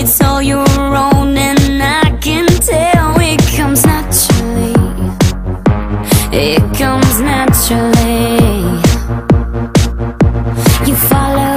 It's all your own and I can tell It comes naturally. It comes naturally. You follow